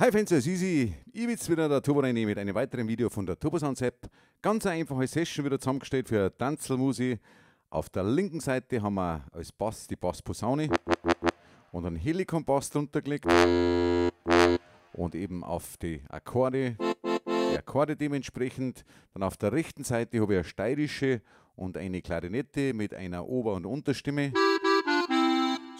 Hi Fans, es ist easy. Ich bin wieder der Turbo Reini mit einem weiteren Video von der Turbo Sounds App. Ganz eine einfache Session wieder zusammengestellt für Tanzelmusik. Auf der linken Seite haben wir als Bass die Bassposaune und einen Helicon-Bass drunter gelegt. Und eben auf die Akkorde, die Akkorde dementsprechend. Dann auf der rechten Seite habe ich eine steirische und eine Klarinette mit einer Ober- und Unterstimme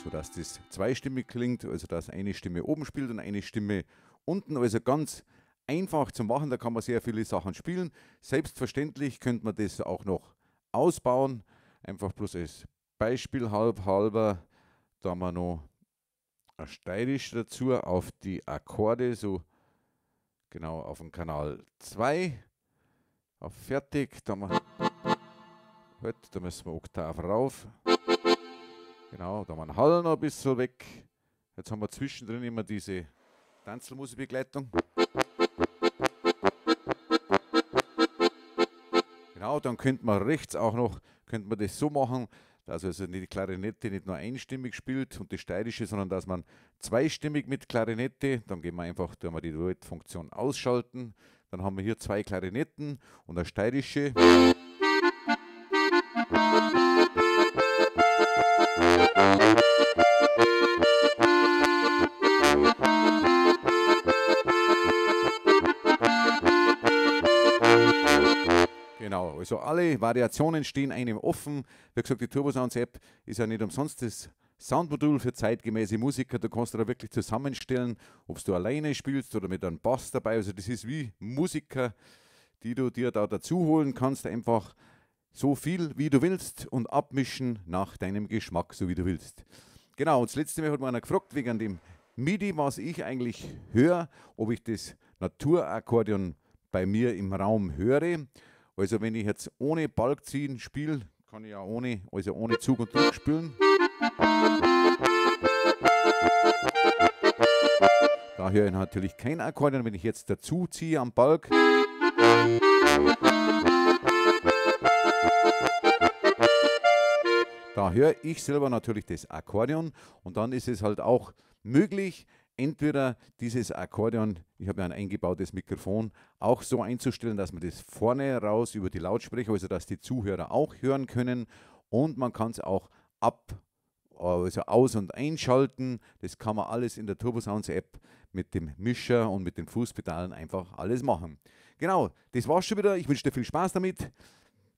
sodass das zweistimmig klingt, also dass eine Stimme oben spielt und eine Stimme unten. Also ganz einfach zu machen, da kann man sehr viele Sachen spielen. Selbstverständlich könnte man das auch noch ausbauen, einfach bloß als Beispiel halb halber, da haben wir noch ein Steirisch dazu auf die Akkorde, so genau auf dem Kanal 2, auf fertig, da, wir, halt, da müssen wir Oktav rauf. Genau, da haben wir einen Hall noch ein bisschen weg. Jetzt haben wir zwischendrin immer diese Tanzelmusikbegleitung. Genau, dann könnte man rechts auch noch, könnte man das so machen, dass also die Klarinette nicht nur einstimmig spielt und die steirische, sondern dass man zweistimmig mit Klarinette, dann gehen wir einfach, tun wir die Duettfunktion ausschalten, dann haben wir hier zwei Klarinetten und eine steirische. Genau, also alle Variationen stehen einem offen. Wie gesagt, die Turbo Sounds App ist ja nicht umsonst das Soundmodul für zeitgemäße Musiker. Da kannst du da wirklich zusammenstellen, ob du alleine spielst oder mit einem Bass dabei. Also das ist wie Musiker, die du dir da dazu holen kannst. Einfach so viel, wie du willst und abmischen nach deinem Geschmack, so wie du willst. Genau, und das letzte Mal hat mir einer gefragt, wegen dem MIDI, was ich eigentlich höre, ob ich das Naturakkordeon bei mir im Raum höre. Also wenn ich jetzt ohne Balk ziehen spiele, kann ich ja ohne, also ohne Zug und Druck spielen. Da höre ich natürlich kein Akkordeon, wenn ich jetzt dazu ziehe am Balk. Da höre ich selber natürlich das Akkordeon und dann ist es halt auch möglich, entweder dieses Akkordeon, ich habe ja ein eingebautes Mikrofon, auch so einzustellen, dass man das vorne raus über die Lautsprecher, also dass die Zuhörer auch hören können und man kann es auch ab, also aus- und einschalten. Das kann man alles in der Turbo Sounds App mit dem Mischer und mit den Fußpedalen einfach alles machen. Genau, das war's schon wieder. Ich wünsche dir viel Spaß damit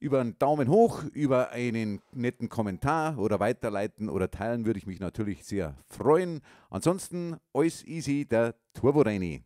über einen Daumen hoch, über einen netten Kommentar oder weiterleiten oder teilen würde ich mich natürlich sehr freuen. Ansonsten alles easy, der Turbo Reini.